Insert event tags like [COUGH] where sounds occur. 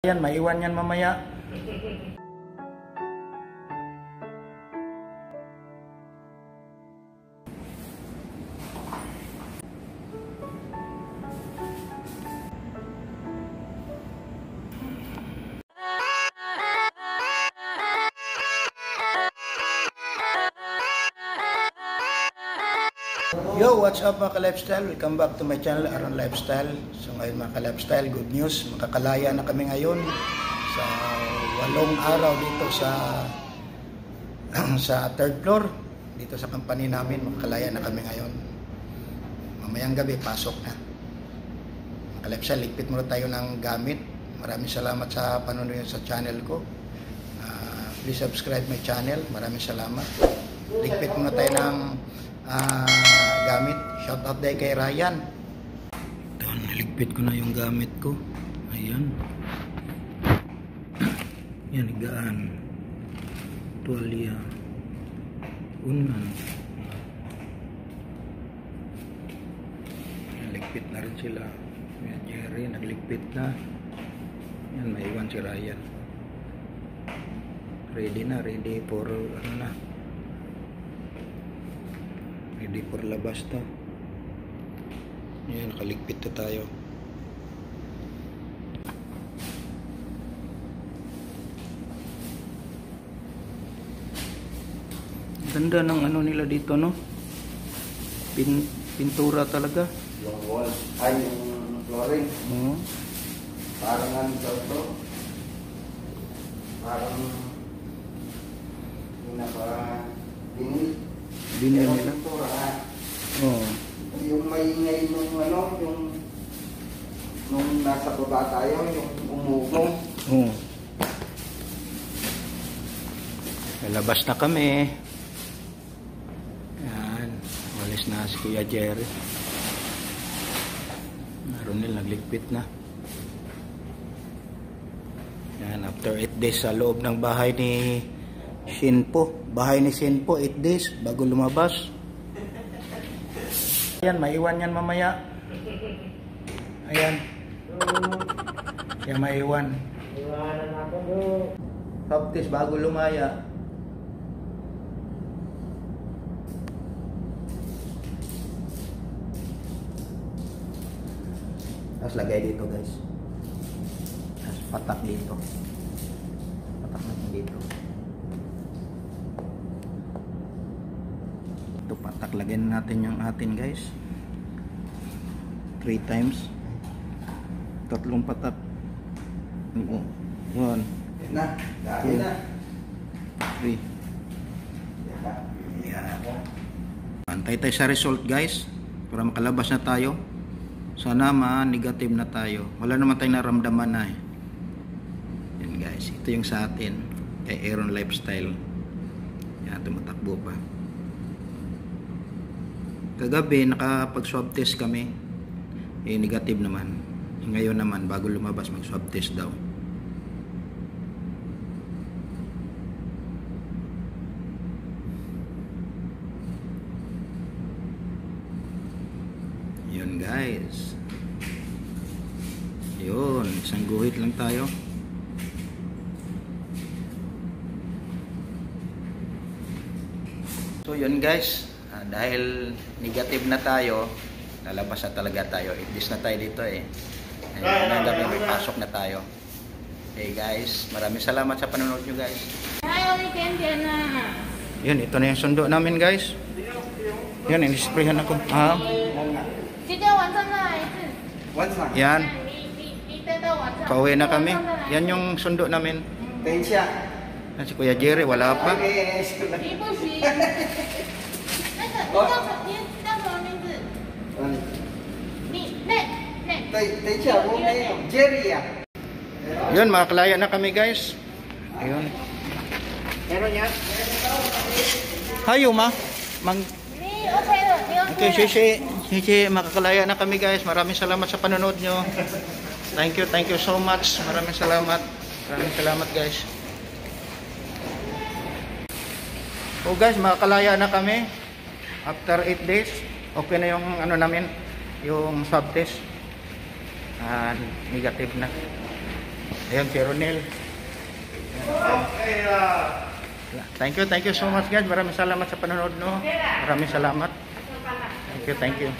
Yan, maiwan yan mamaya. [LAUGHS] Yo, what's up mga ka-lifestyle? Welcome back to my channel, Aron Lifestyle. So ngayon mga ka-lifestyle, good news. Makakalaya na kami ngayon sa walong araw dito sa [CLEARS THROAT] sa third floor. Dito sa company namin, makakalaya na kami ngayon. Mamayang gabi, pasok na. Mga ka-lifestyle, ligpit muna tayo ng gamit. Maraming salamat sa panonood sa channel ko. Ah, please subscribe my channel. Maraming salamat. Ligpit muna tayo ng ah, gamit. Shout out day kay Ryan. Ito, naligpit ko na yung gamit ko. Ayan. Yan, higaan. Tuwalya. Unan. Naligpit na rin sila. Yan, Jerry, nagligpit na. Yan, maiwan si Ryan. Ready na, ready for ano na. Ready for labas to. Yan, nakaligpit na tayo. Ganda ng ano nila dito, no? Pin, pintura talaga. Yung wall, ay yung flooring, Oo. parang ano to? Parang yung naka dinil. Binil Pero nila. pintura. Yung maingay nung ano, yung nung nasa baba tayo, yung umugong. Oo. Lalabas na kami. Yan. Walis na si Kuya Jerry. Ronel nagligpit na. Yan. After 8 days sa loob ng bahay ni Shinpo. Bahay ni Shinpo, 8 days bago lumabas. Yan, maiwan yan mamaya. Ayan. Kaya maiwan. Baptis bago lumaya. Tapos lagay dito guys. Tapos patak dito. Patak natin dito. Ito patak. Lagyan natin yung atin guys. Three times. Tatlong patak. Oo. One, Yan na, dami na. three. Yan na. Yan. Antay tayo sa result guys para makalabas na tayo. Sana ma-negative na tayo. Wala naman tayong naramdaman na eh. Yan guys, ito yung sa atin kay Aaron Lifestyle. Yan, tumatakbo pa. Kagabi, nakapag-swab test kami. Eh, negative naman. Ngayon naman, bago lumabas, mag-swab test daw. Yun guys. Yun, isang guhit lang tayo. So yun guys, dahil negative na tayo, lalabas na talaga tayo. Iblis na tayo dito eh. Ayun, na gabi pasok na tayo. Hey guys, maraming salamat sa panonood nyo guys. Yun, ito na yung sundo namin guys. Yun, inisprayan ako. Ha? Yan. Pauwi na kami. Yan yung sundo namin. Tensya. Si Kuya Jerry, wala pa. [LAUGHS] Yes. 你不行。那个你叫什你叫什么名字？你那那。 Tensya, mo ngayon. Jerry ah. Yun, makakalaya na kami guys. Ayun. Meron yan? Hayo ma. Mang 你 OK 了，你 OK 了。 Okay, shishi. Shishi, makakalaya na kami guys. Maraming salamat sa panonood nyo. Thank you, thank you so much. Maraming salamat. Maraming salamat guys. Oh guys, makakalaya na kami. After 8 days, okay na yung ano namin, yung swab test. Ah, negative na. Ayun, si Ronel. Thank you, thank you so much guys. Maraming salamat sa panonood no. Maraming salamat. Thank you, thank you.